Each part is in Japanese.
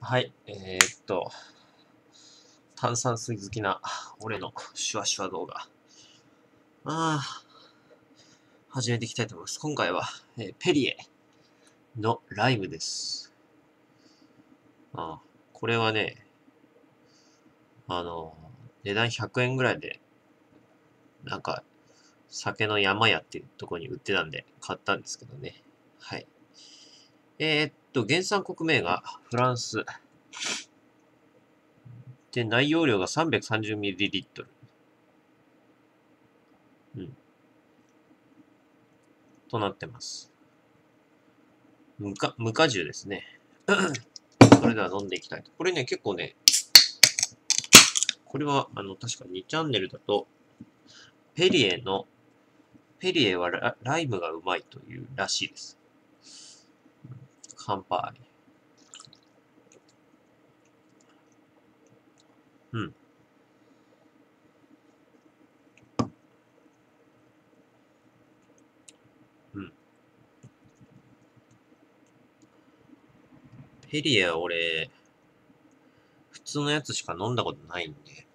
はい、えー、っと、炭酸水好きな俺のシュワシュワ動画。ああ、始めていきたいと思います。今回は、えーペリエのライムです。ああこれはね、あの、値段100円ぐらいで、なんか、酒の山屋っていうところに売ってたんで買ったんですけどね。はい。えーっと、原産国名がフランス。で、内容量が 330ml。うん。となってます。無か無果汁ですね。それでは飲んでいきたいと。これね、結構ね、これは、あの、確か2チャンネルだと、ペリエの、ペリエはラライムがうまいというらしいです。乾杯。うん。うん。ペリエは俺、普通のやつしか飲んだことないんで。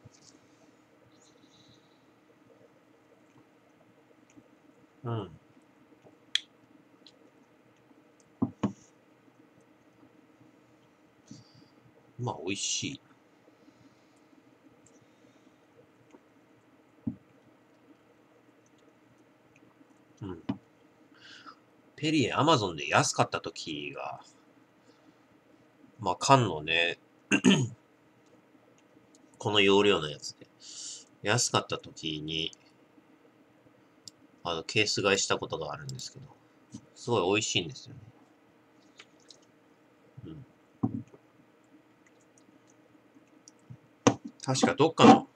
うん。まあ、美味しい。うん。ペリエ、アマゾンで安かった時が、まあ、缶のね、この容量のやつで、安かった時に、あの、ケース買いしたことがあるんですけど、すごい美味しいんですよね。うん。確かどっかの、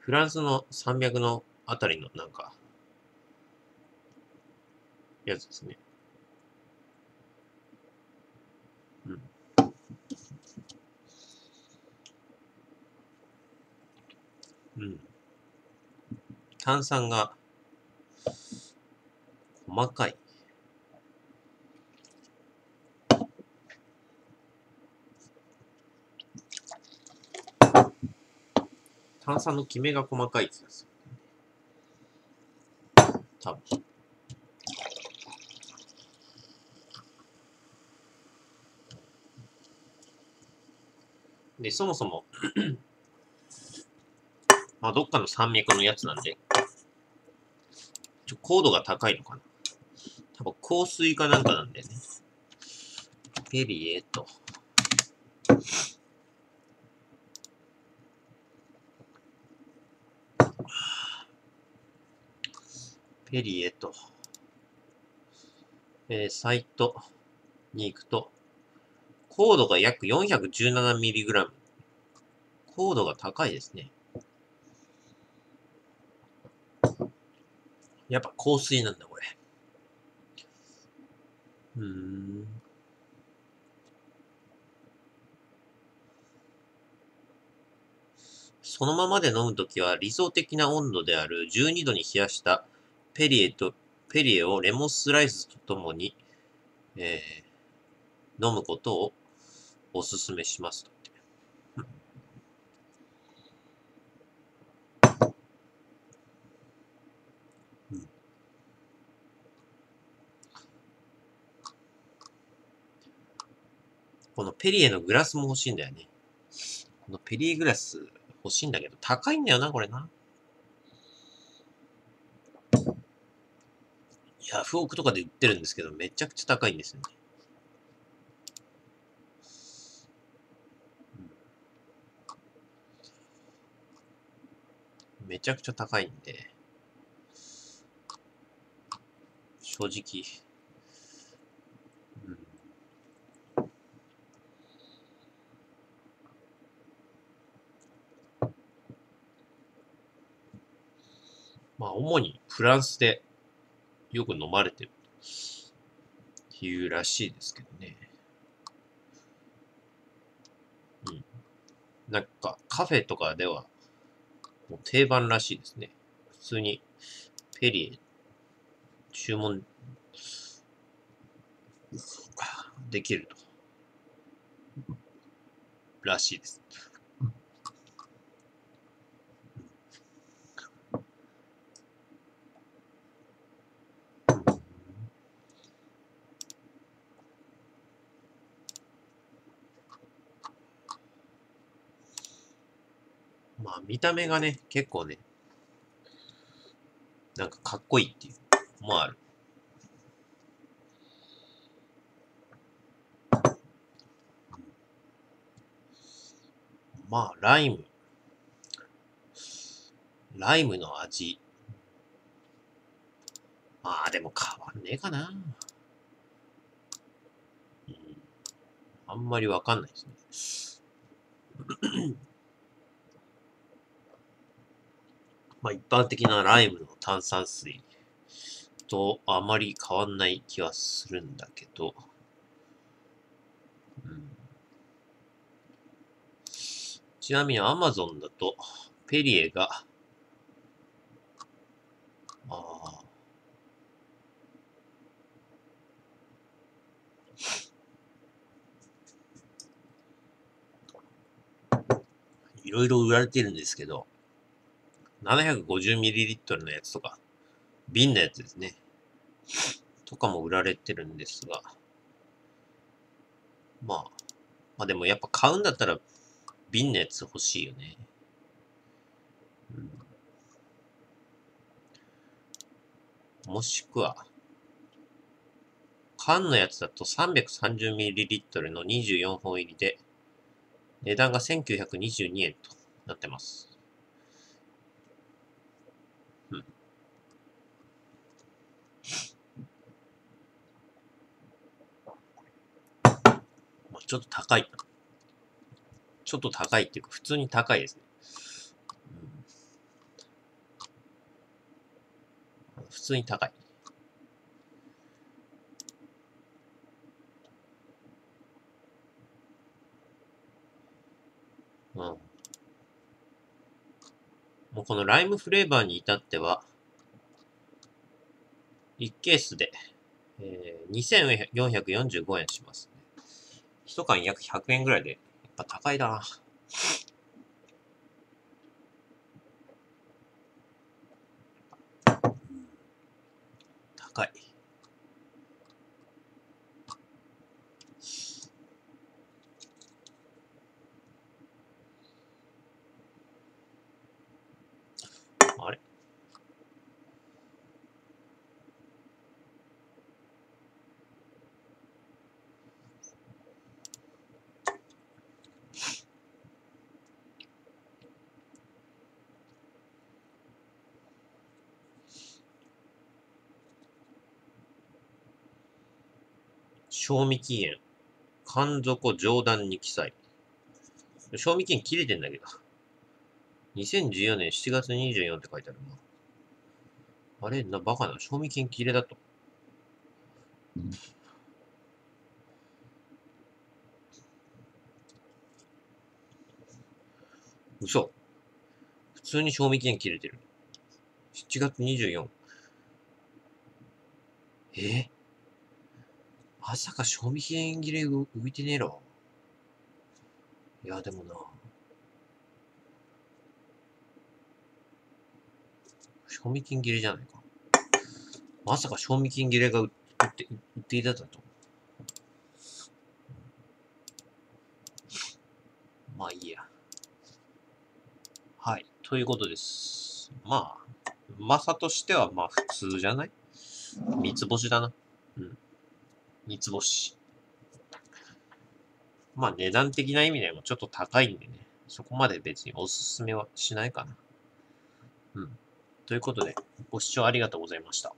フランスの山脈のあたりのなんか、やつですね。うん。うん。炭酸が細かい。炭酸のキメが細かい気がする。多分。で、そもそも まあ、どっかの山脈のやつなんで、ちょ、高度が高いのかな。多分、香水かなんかなんだよね。ペリエと。ペリエと。えーサイトに行くと、高度が約 417mg。高度が高いですね。やっぱ香水なんだ、これ。うーん。そのままで飲むときは理想的な温度である12度に冷やしたペリエと、ペリエをレモンスライスとともに、えー飲むことをお勧めしますと。このペリエのグラスも欲しいんだよね。このペリエグラス欲しいんだけど、高いんだよな、これな。ヤフオクとかで売ってるんですけど、めちゃくちゃ高いんですよね。めちゃくちゃ高いんで、正直、まあ、主にフランスでよく飲まれてるっていうらしいですけどね。うん。なんか、カフェとかでは、もう定番らしいですね。普通に、ペリエ、注文、できると。らしいです。まあ、見た目がね、結構ね、なんかかっこいいっていうのもある。まあ、ライム。ライムの味。まあ、でも変わんねえかな。うん、あんまりわかんないですね。まあ、一般的なライムの炭酸水とあまり変わんない気はするんだけど、うん、ちなみに Amazon だと、ペリエが、あいろいろ売られてるんですけど、750ml のやつとか、瓶のやつですね。とかも売られてるんですが、まあ、まあでもやっぱ買うんだったら瓶のやつ欲しいよね。うん、もしくは、缶のやつだと 330ml の24本入りで、値段が1922円となってます。ちょっと高い。ちょっと高いっていうか、普通に高いですね。普通に高い。うん。もうこのライムフレーバーに至っては、1ケースで、えー、2445円します。一缶約100円ぐらいで、やっぱ高いだな。高い。賞味期限。勘底上段に記載。賞味期限切れてんだけど。2014年7月24って書いてあるな。あれ？な、バカな。賞味期限切れだと。嘘。普通に賞味期限切れてる。7月24。え？まさか賞味期限切れ浮いてねえろ。いや、でもな。賞味期限切れじゃないか。まさか賞味期限切れが売って、売っていただと。まあいいや。はい。ということです。まあ、うまさとしてはまあ普通じゃない？三つ星だな。うん。三つ星。まあ値段的な意味でもちょっと高いんでね、そこまで別におすすめはしないかな。うん。ということで、ご視聴ありがとうございました。